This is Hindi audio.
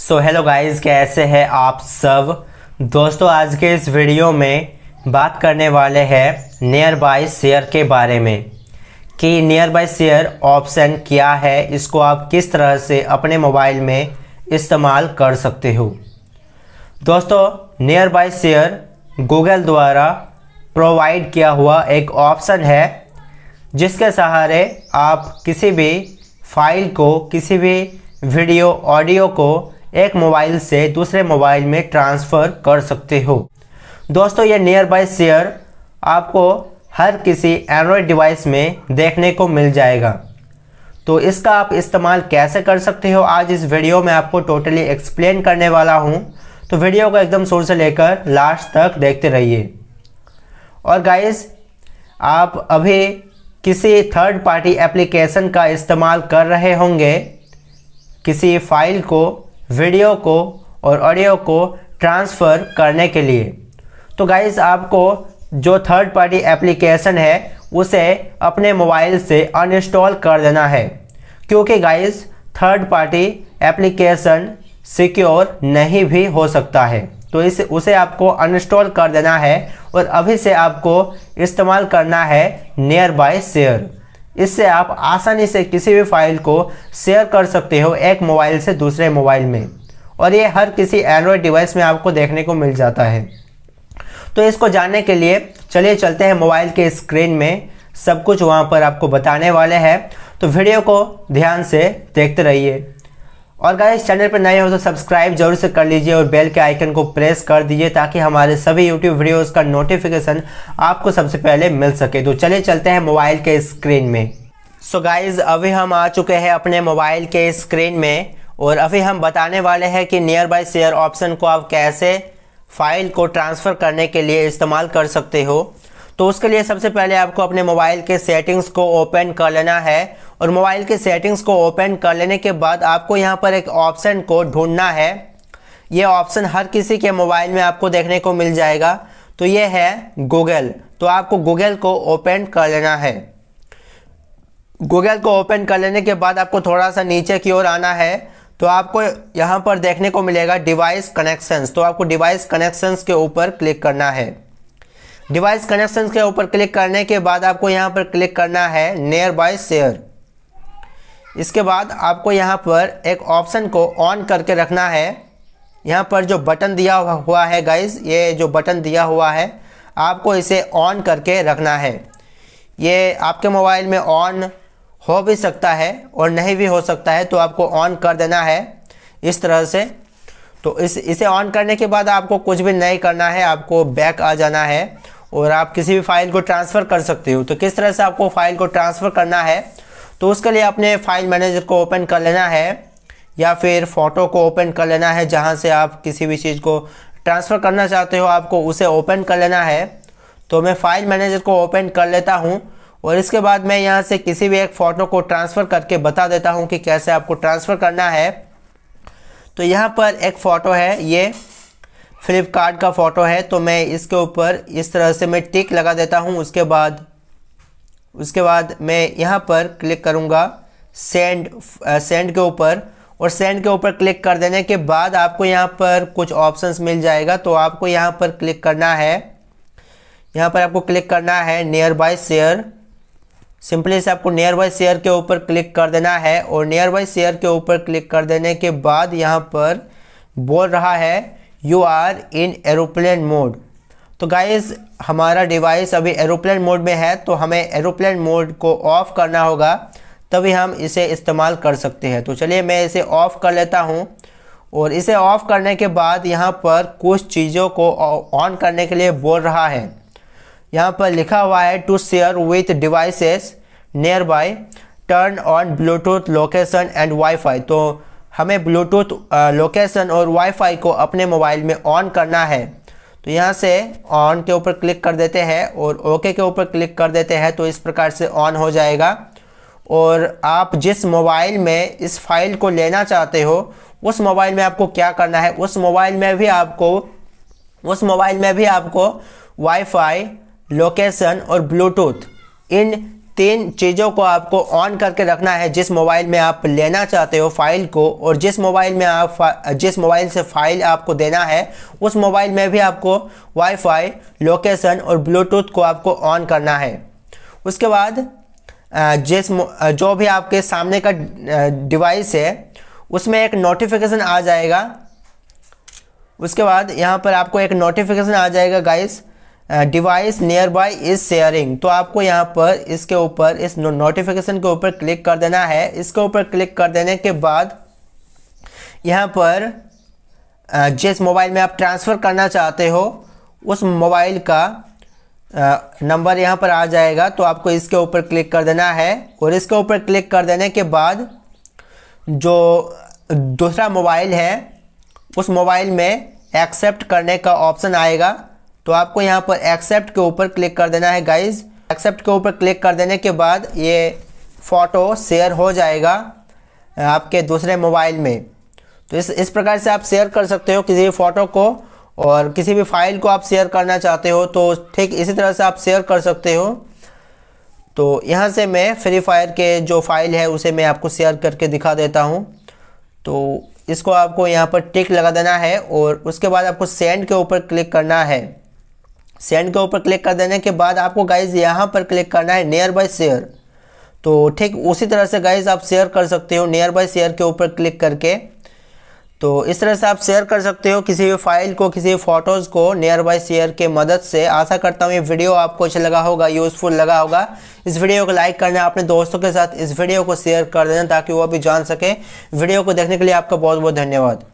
सो हेलो गाइस कैसे हैं आप सब? दोस्तों, आज के इस वीडियो में बात करने वाले हैं नियर बाय शेयर के बारे में। कि नियर बाय शेयर ऑप्शन क्या है, इसको आप किस तरह से अपने मोबाइल में इस्तेमाल कर सकते हो। दोस्तों नियर बाय शेयर गूगल द्वारा प्रोवाइड किया हुआ एक ऑप्शन है, जिसके सहारे आप किसी भी फ़ाइल को, किसी भी वीडियो ऑडियो को एक मोबाइल से दूसरे मोबाइल में ट्रांसफ़र कर सकते हो। दोस्तों, ये नियर बाय शेयर आपको हर किसी एंड्रॉयड डिवाइस में देखने को मिल जाएगा। तो इसका आप इस्तेमाल कैसे कर सकते हो? आज इस वीडियो में आपको टोटली एक्सप्लेन करने वाला हूँ। तो वीडियो को एकदम शुरू से लेकर लास्ट तक देखते रहिए। और गाइस आप अभी किसी थर्ड पार्टी एप्लीकेशन का इस्तेमाल कर रहे होंगे, किसी फ़ाइल को वीडियो को और ऑडियो को ट्रांसफ़र करने के लिए। तो गाइस आपको जो थर्ड पार्टी एप्लीकेशन है, उसे अपने मोबाइल से अनइंस्टॉल कर देना है। क्योंकि guys third party application secure नहीं भी हो सकता है। तो इस, उसे आपको अनइंस्टॉल कर देना है और अभी से आपको इस्तेमाल करना है नियर बाय शेयर इससे आप आसानी से किसी भी फ़ाइल को शेयर कर सकते हो एक मोबाइल से दूसरे मोबाइल में। और ये हर किसी एंड्रॉयड डिवाइस में आपको देखने को मिल जाता है। तो इसको जानने के लिए चलिए चलते हैं मोबाइल के स्क्रीन में। सब कुछ वहाँ पर आपको बताने वाले हैं। तो वीडियो को ध्यान से देखते रहिए। और गाइस चैनल पर नए हो तो सब्सक्राइब ज़रूर से कर लीजिए और बेल के आइकन को प्रेस कर दीजिए ताकि हमारे सभी यूट्यूब वीडियोस का नोटिफिकेशन आपको सबसे पहले मिल सके। तो चले चलते हैं मोबाइल के स्क्रीन में। सो so गाइज़ अभी हम आ चुके हैं अपने मोबाइल के स्क्रीन में और अभी हम बताने वाले हैं कि नियर बाय शेयर ऑप्शन को आप कैसे फ़ाइल को ट्रांसफ़र करने के लिए इस्तेमाल कर सकते हो। तो उसके लिए सबसे पहले आपको अपने मोबाइल के सेटिंग्स को ओपन कर लेना है और मोबाइल के सेटिंग्स को ओपन कर लेने के बाद आपको यहाँ पर एक ऑप्शन को ढूंढना है। ये ऑप्शन हर किसी के मोबाइल में आपको देखने को मिल जाएगा। तो ये है गूगल तो आपको गूगल को ओपन कर लेना है। गूगल को ओपन कर लेने के बाद आपको थोड़ा सा नीचे की ओर आना है। तो आपको यहाँ पर देखने को मिलेगा डिवाइस कनेक्शंस तो आपको डिवाइस कनेक्शंस के ऊपर क्लिक करना है। डिवाइस कनेक्शन के ऊपर क्लिक करने के बाद आपको यहाँ पर क्लिक करना है नियर बाय शेयर इसके बाद आपको यहाँ पर एक ऑप्शन को ऑन करके रखना है। यहाँ पर जो बटन दिया हुआ है गाइस ये जो बटन दिया हुआ है, आपको इसे ऑन करके रखना है। ये आपके मोबाइल में ऑन हो भी सकता है और नहीं भी हो सकता है तो आपको ऑन कर देना है इस तरह से। तो इस इसे ऑन करने के बाद आपको कुछ भी नहीं करना है, आपको बैक आ जाना है। और आप किसी भी फ़ाइल को ट्रांसफ़र कर सकते हो। तो किस तरह से आपको फ़ाइल को ट्रांसफ़र करना है? तो उसके लिए आपने फ़ाइल मैनेजर को ओपन कर लेना है, या फिर फ़ोटो को ओपन कर लेना है, जहाँ से आप किसी भी चीज़ को ट्रांसफ़र करना चाहते हो, आपको उसे ओपन कर लेना है। तो मैं फ़ाइल मैनेजर को ओपन कर लेता हूँ, और इसके बाद मैं यहाँ से किसी भी एक फ़ोटो को ट्रांसफ़र करके बता देता हूँ कि कैसे आपको ट्रांसफ़र करना है। तो यहाँ पर एक फ़ोटो है, ये। फ्लिपकार्ट का फ़ोटो है तो मैं इसके ऊपर इस तरह से मैं टिक लगा देता हूँ। उसके बाद उसके बाद मैं यहाँ पर क्लिक करूँगा सेंड सेंड के ऊपर। और सेंड के ऊपर क्लिक कर देने के बाद आपको यहाँ पर कुछ ऑप्शंस मिल जाएगा तो आपको यहाँ पर क्लिक करना है। यहाँ पर आपको क्लिक करना है नियर बाय शेयर सिंपली से आपको नियर बाय शेयर के ऊपर क्लिक कर देना है। और नियर बाय शेयर के ऊपर क्लिक कर देने के बाद यहाँ पर बोल रहा है you are in aeroplane mode तो गाइस हमारा डिवाइस अभी एरोप्लेन मोड में है तो हमें एरोप्लेन मोड को ऑफ़ करना होगा, तभी हम इसे इस्तेमाल कर सकते हैं। तो चलिए मैं इसे ऑफ़ कर लेता हूँ, और इसे ऑफ़ करने के बाद यहाँ पर कुछ चीज़ों को ऑन करने के लिए बोल रहा है। यहाँ पर लिखा हुआ है to share with devices nearby turn on Bluetooth location and wifi तो हमें ब्लूटूथ लोकेशन और वाईफाई को अपने मोबाइल में ऑन करना है। तो यहाँ से ऑन के ऊपर क्लिक कर देते हैं और ओके के ऊपर क्लिक कर देते हैं तो इस प्रकार से ऑन हो जाएगा। और आप जिस मोबाइल में इस फ़ाइल को लेना चाहते हो, उस मोबाइल में आपको क्या करना है? उस मोबाइल में भी आपको, उस मोबाइल में भी आपको वाईफाई लोकेशन और ब्लूटूथ इन तीन चीज़ों को आपको ऑन करके रखना है, जिस मोबाइल में आप लेना चाहते हो फ़ाइल को, और जिस मोबाइल में आप जिस मोबाइल से फ़ाइल आपको देना है, उस मोबाइल में भी आपको वाईफाई लोकेशन और ब्लूटूथ को आपको ऑन करना है। उसके बाद जिस जो भी आपके सामने का डिवाइस है, उसमें एक नोटिफिकेशन आ जाएगा। उसके बाद यहाँ पर आपको एक नोटिफिकेशन आ जाएगा guys device nearby is sharing तो आपको यहाँ पर इसके ऊपर, इस नोटिफिकेशन के ऊपर क्लिक कर देना है। इसके ऊपर क्लिक कर देने के बाद यहाँ पर जिस मोबाइल में आप ट्रांसफ़र करना चाहते हो, उस मोबाइल का नंबर यहाँ पर आ जाएगा। तो आपको इसके ऊपर क्लिक कर देना है और इसके ऊपर क्लिक कर देने के बाद जो दूसरा मोबाइल है, उस मोबाइल में एक्सेप्ट करने का ऑप्शन आएगा। तो आपको यहाँ पर एक्सेप्ट के ऊपर क्लिक कर देना है गाइज़ एक्सेप्ट के ऊपर क्लिक कर देने के बाद ये फ़ोटो शेयर हो जाएगा आपके दूसरे मोबाइल में. तो इस इस प्रकार से आप शेयर कर सकते हो किसी भी फ़ोटो को और किसी भी फ़ाइल को आप शेयर करना चाहते हो तो ठीक इसी तरह से आप शेयर कर सकते हो. तो यहाँ से मैं फ्री फायर के जो फ़ाइल है, उसे मैं आपको शेयर करके दिखा देता हूँ. तो इसको आपको यहाँ पर टिक लगा देना है और उसके बाद आपको सेंड के ऊपर क्लिक करना है. सेंड के ऊपर क्लिक कर देने के बाद आपको गाइज़ यहाँ पर क्लिक करना है नियर बाय शेयर तो ठीक उसी तरह से गाइज़ आप शेयर कर सकते हो नियर बाय शेयर के ऊपर क्लिक करके. तो इस तरह से आप शेयर कर सकते हो किसी भी फ़ाइल को, किसी भी फ़ोटोज़ को नियर बाय शेयर के मदद से. आशा करता हूँ ये वीडियो आपको अच्छा लगा होगा यूज़फुल लगा होगा. इस वीडियो को लाइक करना, अपने दोस्तों के साथ इस वीडियो को शेयर कर देना ताकि वो भी जान सके. वीडियो को देखने के लिए आपका बहुत बहुत धन्यवाद.